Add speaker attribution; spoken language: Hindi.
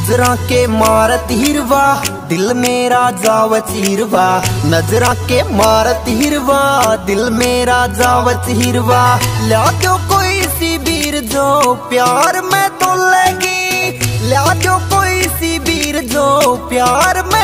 Speaker 1: नजरा के मारत हिरवा, दिल मेरा जावच हिरवा। नजरा के मारत हिरवा, दिल मेरा जावच हिरवा। ला दो कोई सी बीर जो प्यार में तो लगी। ला दो कोई सी बीर जो प्यार में